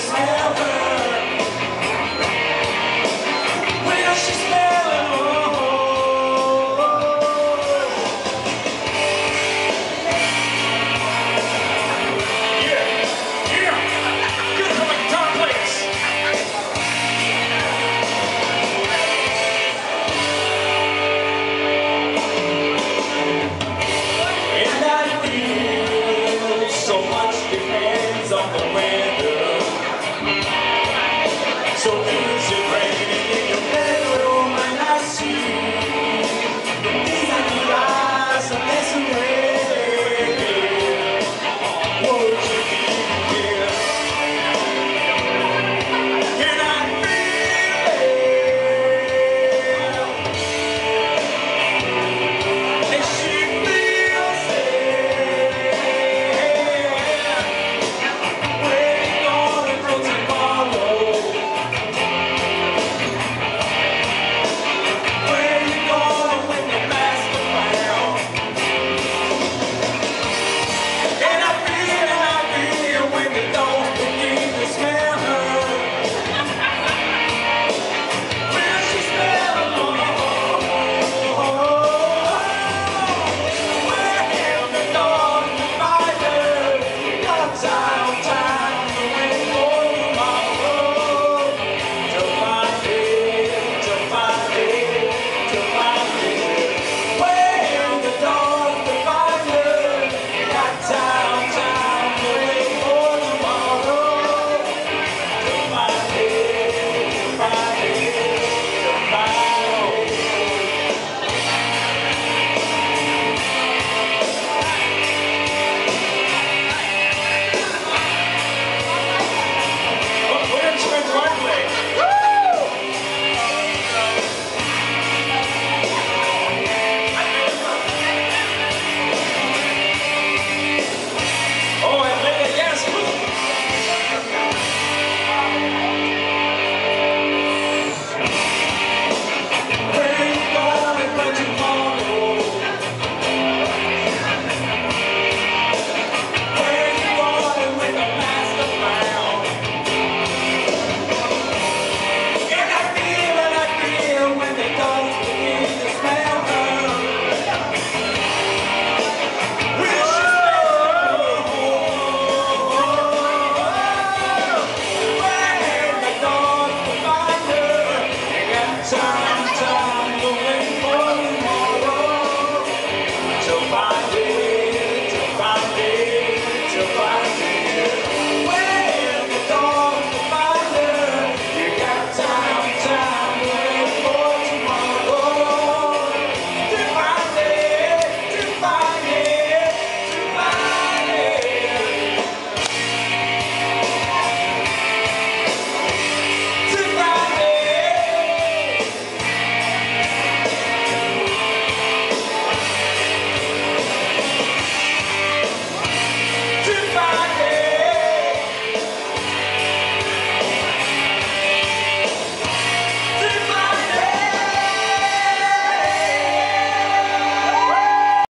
So